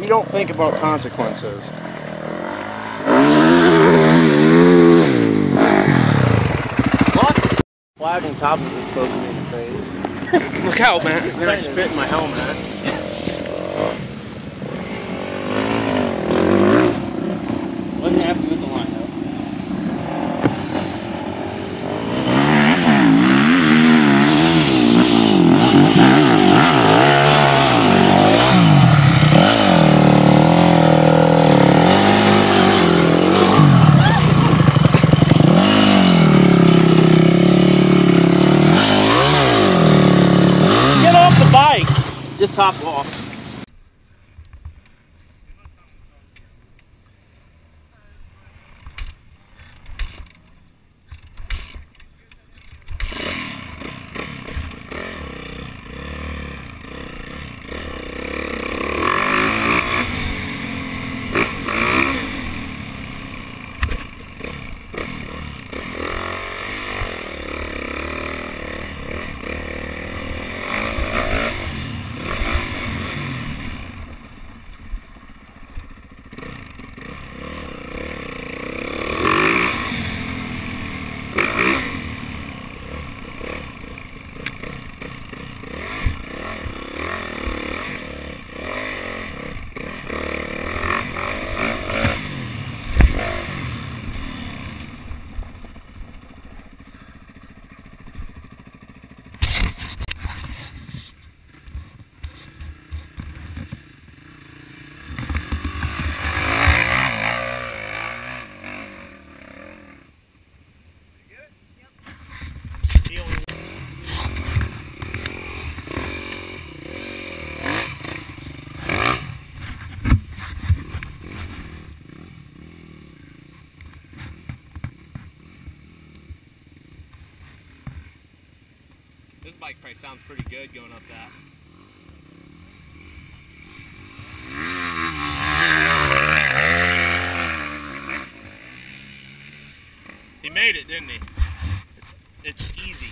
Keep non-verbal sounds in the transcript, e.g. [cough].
You don't think about consequences. Flag on top of this poking me in the face. [laughs] Look out, man. Then I spit in my helmet. Wasn't happy with the line though. Get off the bike! Just hop off. This bike probably sounds pretty good going up that. He made it, didn't he? It's, it's easy.